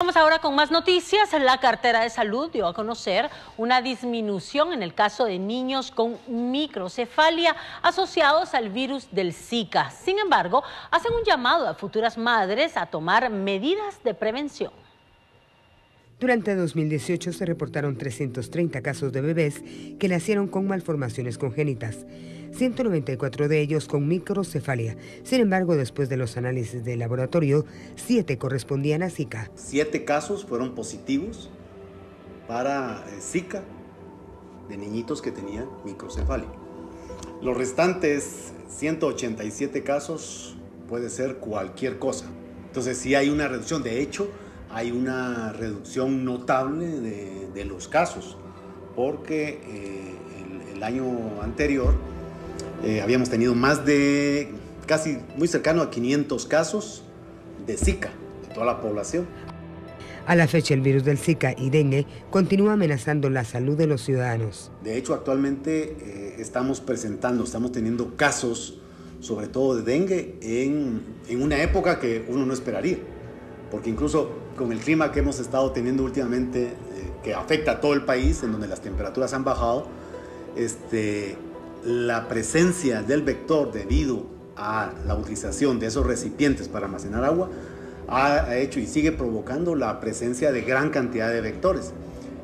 Vamos ahora con más noticias. La cartera de salud dio a conocer una disminución en el caso de niños con microcefalia asociados al virus del Zika. Sin embargo, hacen un llamado a futuras madres a tomar medidas de prevención. Durante 2018 se reportaron 330 casos de bebés que nacieron con malformaciones congénitas, 194 de ellos con microcefalia. Sin embargo, después de los análisis de laboratorio, 7 correspondían a Zika. 7 casos fueron positivos para eh, Zika de niñitos que tenían microcefalia. Los restantes 187 casos puede ser cualquier cosa. Entonces, sí hay una reducción. De hecho, hay una reducción notable de, los casos, porque eh, el, año anterior eh, habíamos tenido más de, casi muy cercano a 500 casos de Zika de toda la población. A la fecha, el virus del Zika y dengue continúa amenazando la salud de los ciudadanos. De hecho, actualmente eh, estamos presentando, estamos teniendo casos, sobre todo de dengue, en, en una época que uno no esperaría porque incluso con el clima que hemos estado teniendo últimamente, eh, que afecta a todo el país, en donde las temperaturas han bajado, este, la presencia del vector debido a la utilización de esos recipientes para almacenar agua ha hecho y sigue provocando la presencia de gran cantidad de vectores.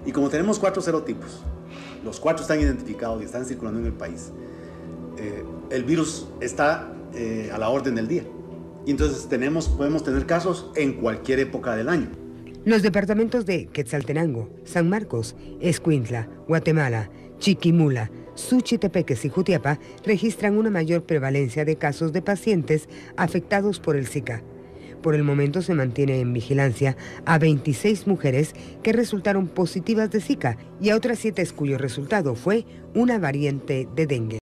Y como tenemos cuatro serotipos, los cuatro están identificados y están circulando en el país, eh, el virus está eh, a la orden del día. Y entonces tenemos, podemos tener casos en cualquier época del año. Los departamentos de Quetzaltenango, San Marcos, Escuintla, Guatemala, Chiquimula, Suchitepeques y Jutiapa registran una mayor prevalencia de casos de pacientes afectados por el Zika. Por el momento se mantiene en vigilancia a 26 mujeres que resultaron positivas de Zika y a otras 7 cuyo resultado fue una variante de dengue.